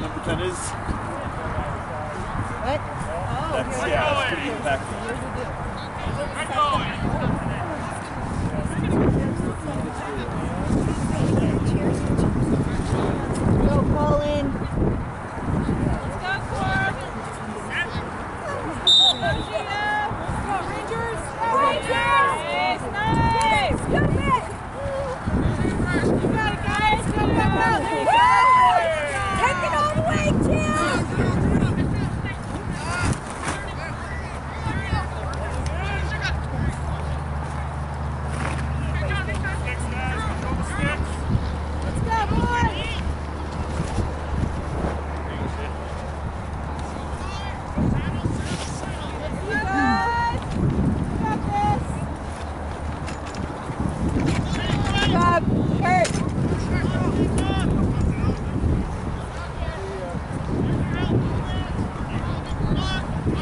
Number 10 is. What? Oh, that's, yeah, that's pretty impactful. Go, Colin. Take it all the way, Tim. Let's go, boys. You guys. You got this. Good job, Kurt.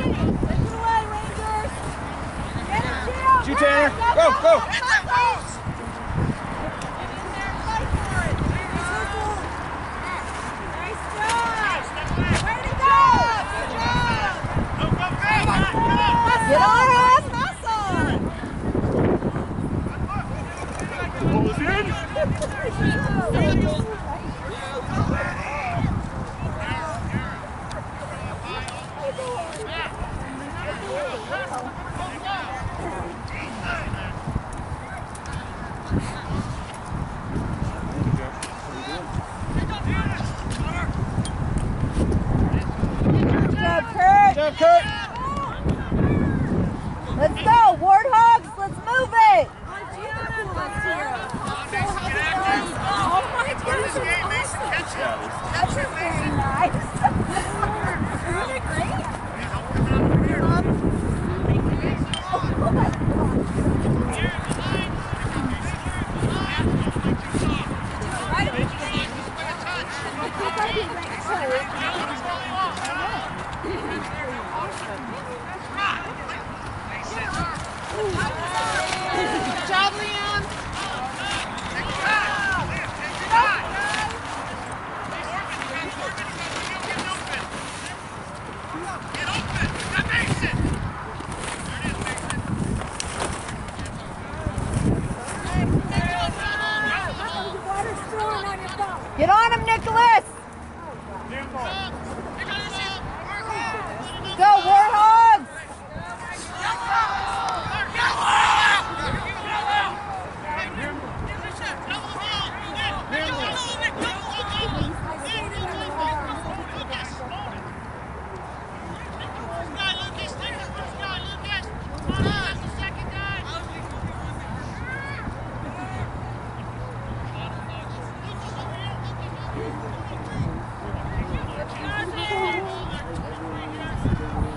Take it away, Rangers. Get it, Jill. Shoot, Tanner. Go, go. Nice job. Way to go. Good job. Get on him. Ball is in. Good job, Kurt. Kurt. Let's go, Warthogs. Let's move it. Yeah, That's very nice. Good job, Leon. Get on him, Nicholas. Go, Warthogs.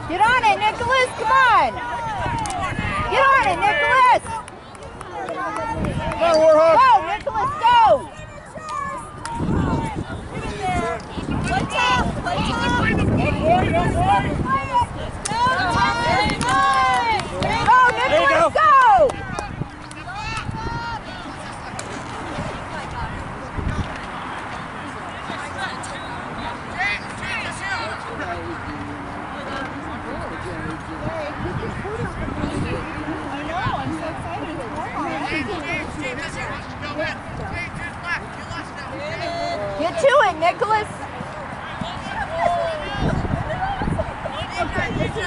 Get on it, Nicholas. Come on. Get on it, Nicholas. Come on, Warhawk. Go, Nicholas, go. Go, There you Nicholas, go. go. Get to it, Nicholas. Way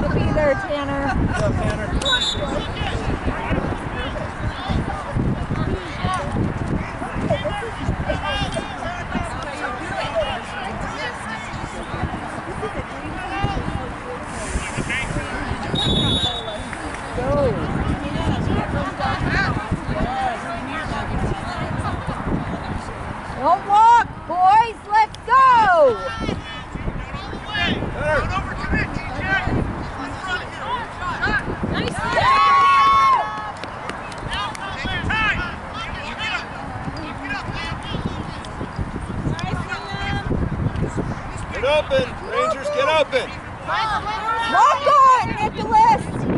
to be there, Tanner. Job, Tanner. open. Rangers, get open. Mark on, Nicholas.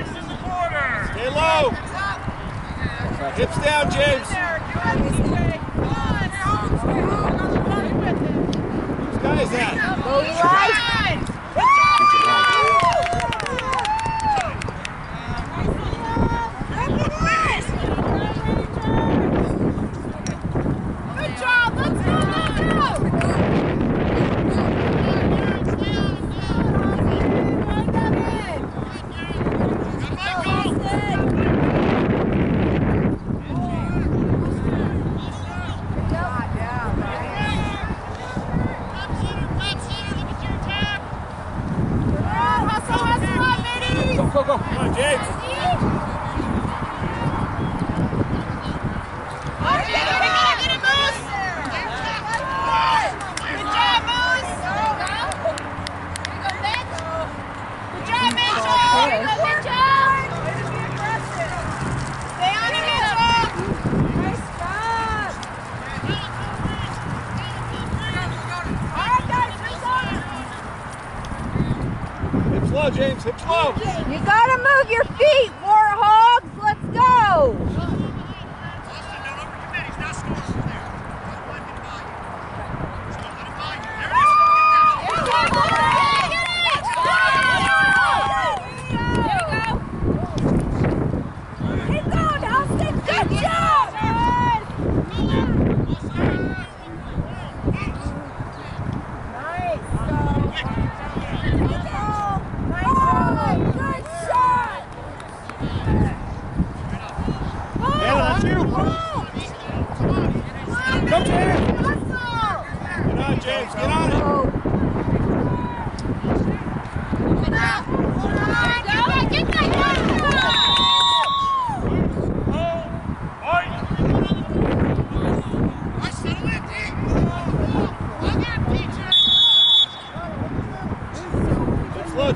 low. Hips down, James. Whose guy is that?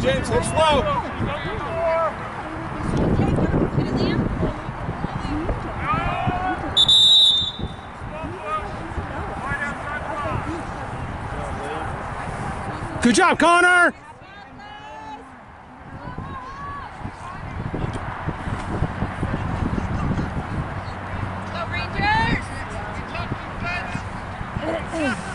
slow, James. Hit slow. Good job, Connor! Go Rangers!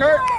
Kurt.